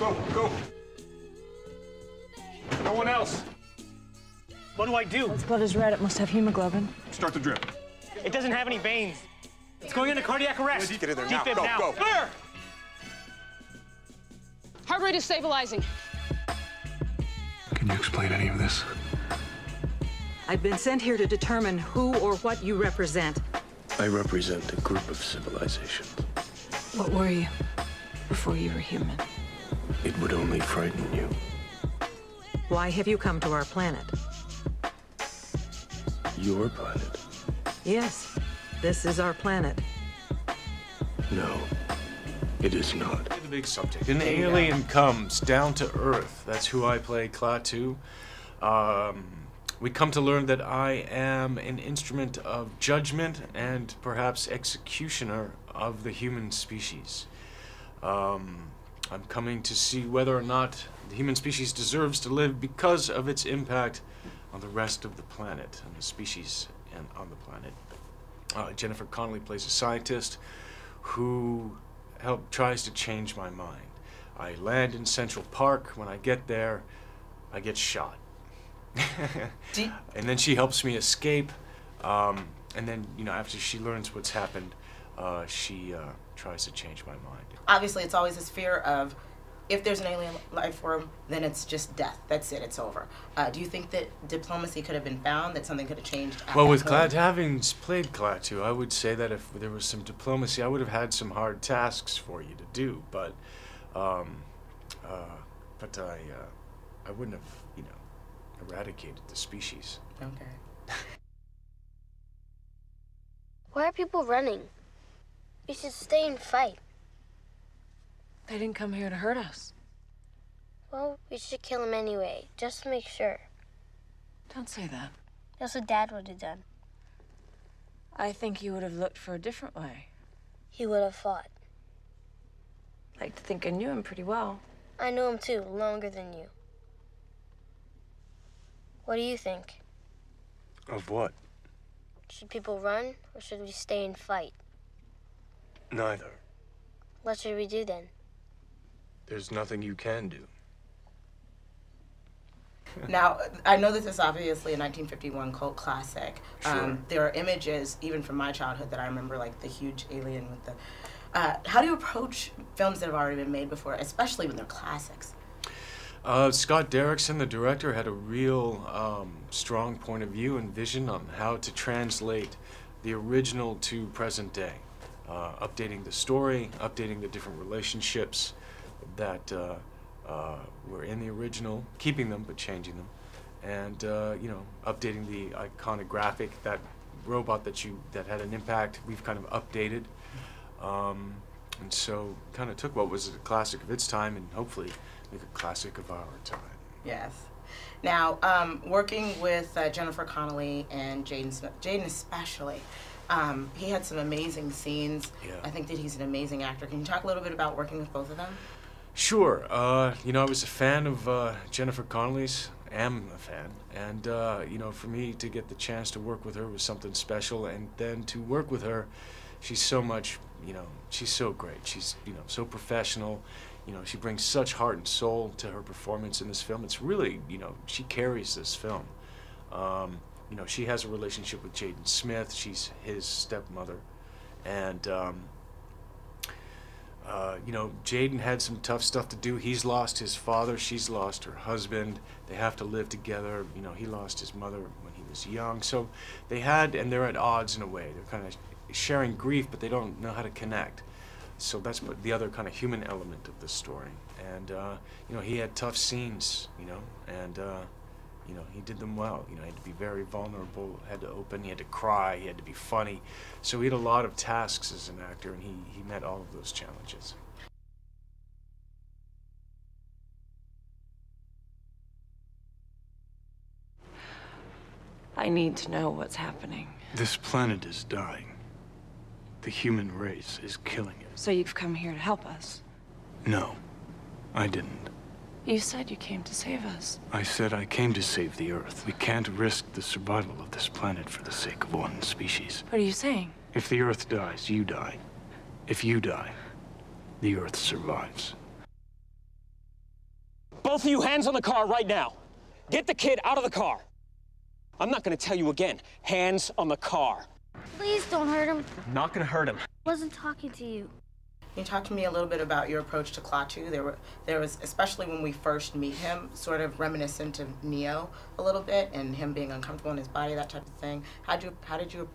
go, go. No one else. What do I do? Its blood is red. It must have hemoglobin. Start the drip. It doesn't have any veins. It's going into cardiac arrest. Get in there now. Defib Go, now. go. Clear! Heart rate is stabilizing. Can you explain any of this? I've been sent here to determine who or what you represent. I represent a group of civilizations. What were you before you were human? It would only frighten you. Why have you come to our planet? Your planet? Yes, this is our planet. No, it is not. The big subject. An alien comes down to Earth. That's who I play, Klaatu. Um, we come to learn that I am an instrument of judgment and perhaps executioner of the human species. Um, I'm coming to see whether or not the human species deserves to live because of its impact on the rest of the planet and the species and on the planet. Uh, Jennifer Connelly plays a scientist who help tries to change my mind. I land in Central Park. When I get there, I get shot. and then she helps me escape. Um, and then, you know, after she learns what's happened, uh, she uh, tries to change my mind. Obviously, it's always this fear of if there's an alien life form, then it's just death. That's it. It's over. Uh, do you think that diplomacy could have been found? That something could have changed? at Well, with point? Clat, having played Klaatu, I would say that if there was some diplomacy, I would have had some hard tasks for you to do. But, um, uh, but I, uh, I wouldn't have, you know, eradicated the species. Okay. Why are people running? You should stay and fight. They didn't come here to hurt us. Well, we should kill him anyway, just to make sure. Don't say that. That's what Dad would have done. I think you would have looked for a different way. He would have fought. I like to think I knew him pretty well. I knew him too, longer than you. What do you think? Of what? Should people run, or should we stay and fight? Neither. What should we do then? There's nothing you can do. Now, I know this is obviously a 1951 cult classic. Sure. Um, there are images, even from my childhood, that I remember, like the huge alien with the. Uh, how do you approach films that have already been made before, especially when they're classics? Uh, Scott Derrickson, the director, had a real um, strong point of view and vision on how to translate the original to present day, uh, updating the story, updating the different relationships that uh, uh, were in the original, keeping them but changing them, and uh, you know, updating the iconographic that robot that you that had an impact. We've kind of updated. Um, and so kind of took what was a classic of its time and hopefully make a classic of our time. Yes. Now, um, working with uh, Jennifer Connelly and Jaden Jaden especially, um, he had some amazing scenes. Yeah. I think that he's an amazing actor. Can you talk a little bit about working with both of them? Sure. Uh, you know, I was a fan of uh, Jennifer Connelly's. Am a fan, and uh, you know, for me to get the chance to work with her was something special. And then to work with her, she's so much. You know, she's so great. She's you know so professional. You know, she brings such heart and soul to her performance in this film. It's really you know she carries this film. Um, you know, she has a relationship with Jaden Smith. She's his stepmother, and. Um, uh, you know, Jaden had some tough stuff to do. He's lost his father. She's lost her husband. They have to live together. You know, he lost his mother when he was young. So they had, and they're at odds in a way. They're kind of sharing grief, but they don't know how to connect. So that's the other kind of human element of the story. And, uh, you know, he had tough scenes, you know, and, uh, you know, he did them well. You know, he had to be very vulnerable, had to open, he had to cry, he had to be funny. So he had a lot of tasks as an actor, and he, he met all of those challenges. I need to know what's happening. This planet is dying. The human race is killing it. So you've come here to help us. No, I didn't. You said you came to save us. I said I came to save the Earth. We can't risk the survival of this planet for the sake of one species. What are you saying? If the Earth dies, you die. If you die, the Earth survives. Both of you hands on the car right now. Get the kid out of the car. I'm not gonna tell you again. Hands on the car. Please don't hurt him. I'm not gonna hurt him. wasn't talking to you. Can you talk to me a little bit about your approach to Klaatu? There were there was especially when we first meet him, sort of reminiscent of Neo a little bit, and him being uncomfortable in his body, that type of thing. How you how did you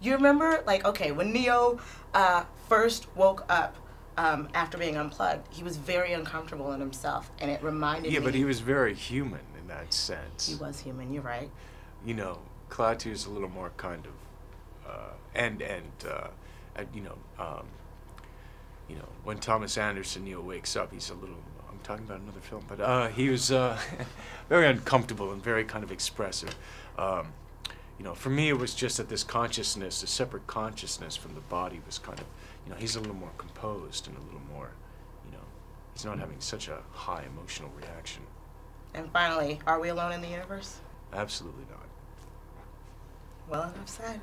you remember like okay when Neo uh, first woke up um, after being unplugged, he was very uncomfortable in himself, and it reminded Yeah, me. Yeah, but he was very human in that sense. he was human. You're right. you know, Klaatu is a little more kind of, uh, and and uh, you know, um, you know, when Thomas Anderson Neo wakes up, he's a little. I'm talking about another film, but uh, he was uh, very uncomfortable and very kind of expressive. Um, you know, for me, it was just that this consciousness, a separate consciousness from the body, was kind of, you know, he's a little more composed and a little more, you know, he's not having such a high emotional reaction. And finally, are we alone in the universe? Absolutely not. Well enough said.